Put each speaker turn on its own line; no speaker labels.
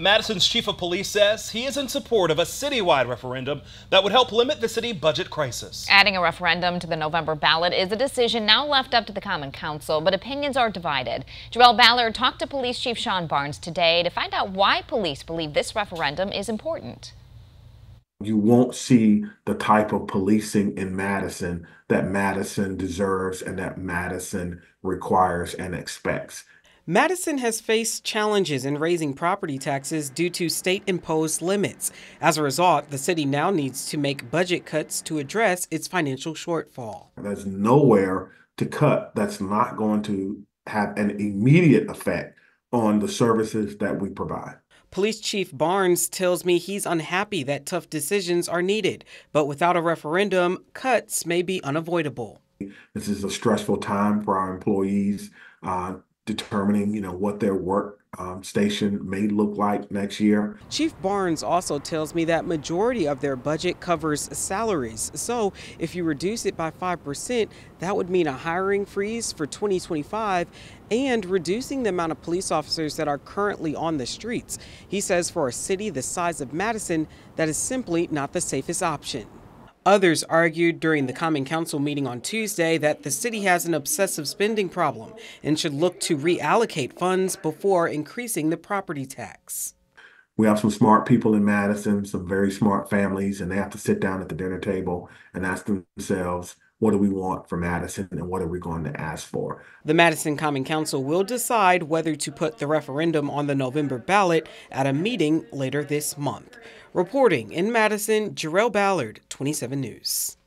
Madison's chief of police says he is in support of a citywide referendum that would help limit the city budget crisis.
Adding a referendum to the November ballot is a decision now left up to the Common Council, but opinions are divided. Jerrell Ballard talked to Police Chief Shon Barnes today to find out why police believe this referendum is important.
You won't see the type of policing in Madison that Madison deserves and that Madison requires and expects.
Madison has faced challenges in raising property taxes due to state imposed limits. As a result, the city now needs to make budget cuts to address its financial shortfall.
There's nowhere to cut that's not going to have an immediate effect on the services that we provide.
Police Chief Barnes tells me he's unhappy that tough decisions are needed, but without a referendum, cuts may be unavoidable.
This is a stressful time for our employees. Uh, determining, you know, what their work um, station may look like next year.
Chief Barnes also tells me that majority of their budget covers salaries. So if you reduce it by 5%, that would mean a hiring freeze for 2025 and reducing the amount of police officers that are currently on the streets. He says for a city the size of Madison, that is simply not the safest option. Others argued during the Common Council meeting on Tuesday that the city has an obsessive spending problem and should look to reallocate funds before increasing the property tax.
We have some smart people in Madison, some very smart families, and they have to sit down at the dinner table and ask themselves, what do we want for Madison and what are we going to ask for?
The Madison Common Council will decide whether to put the referendum on the November ballot at a meeting later this month. Reporting in Madison, Jerrell Ballard, 27 News.